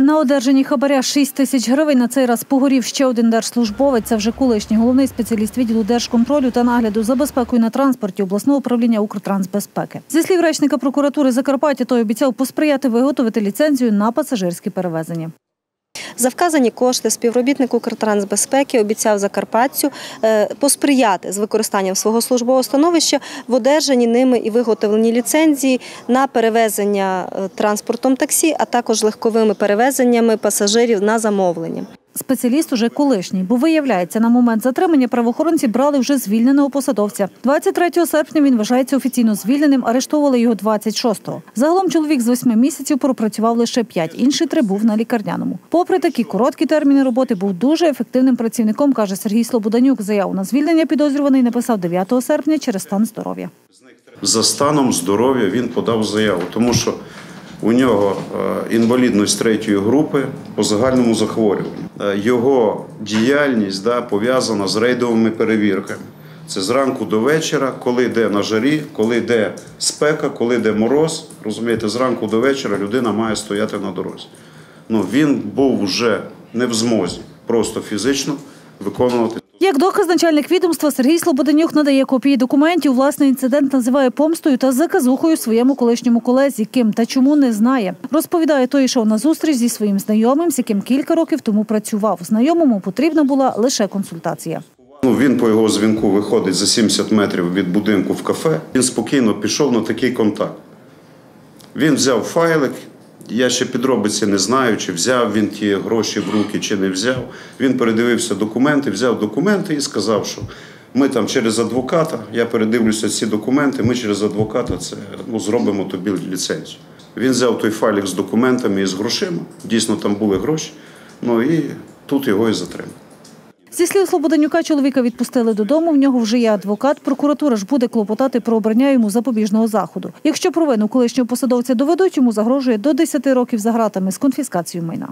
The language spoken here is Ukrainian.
На одержанні хабаря 6 тисяч гривень на цей раз погорів ще один держслужбовець. Це вже колишній головний спеціаліст відділу держконтролю та нагляду за безпекою на транспорті обласного управління Укртрансбезпеки. Зі слів речника прокуратури Закарпаття, той обіцяв посприяти виготовити ліцензію на пасажирські перевезення. За вказані кошти співробітник Укртрансбезпеки обіцяв Закарпатцю е, посприяти з використанням свого службового становища в одержанні ними і виготовленні ліцензії на перевезення е, транспортом таксі, а також легковими перевезеннями пасажирів на замовлення. Спеціаліст уже колишній, бо виявляється, на момент затримання правоохоронці брали вже звільненого посадовця. 23 серпня він вважається офіційно звільненим. Арештовували його 26-го. Загалом чоловік з восьми місяців пропрацював лише п'ять. Інший три був на лікарняному. Попри такі короткі терміни роботи, був дуже ефективним працівником, каже Сергій Слободанюк. Заяву на звільнення підозрюваний написав 9 серпня через стан здоров'я. за станом здоров'я він подав заяву, тому що у нього е, інвалідність третьої групи по загальному захворюванню. Е, Його діяльність да, пов'язана з рейдовими перевірками. Це зранку до вечора, коли йде на жарі, коли йде спека, коли йде мороз. Розумієте, зранку до вечора людина має стояти на дорозі. Ну, він був вже не в змозі просто фізично виконувати Як доказ начальник відомства Сергій Слободенюк надає копії документів. Власний інцидент називає помстою та заказухою своєму колишньому колезі, ким та чому не знає. Розповідає, той йшов на зустріч зі своїм знайомим, з яким кілька років тому працював. Знайомому потрібна була лише консультація. Ну, він по його дзвінку виходить за 70 метрів від будинку в кафе. Він спокійно пішов на такий контакт. Він взяв файлик. Я ще підробиці не знаю, чи взяв він ті гроші в руки, чи не взяв. Він передивився документи, взяв документи і сказав, що ми там через адвоката, я передивлюся ці документи, ми через адвоката це ну, зробимо тобі ліцензію. Він взяв той файлик з документами і з грошима. Дійсно, там були гроші. Ну і тут його і затримали. Зі слів Слободенюка, чоловіка відпустили додому. В нього вже є адвокат. Прокуратура ж буде клопотати про обрання йому запобіжного заходу. Якщо провину колишнього посадовця доведуть, йому загрожує до 10 років за гратами з конфіскацією майна.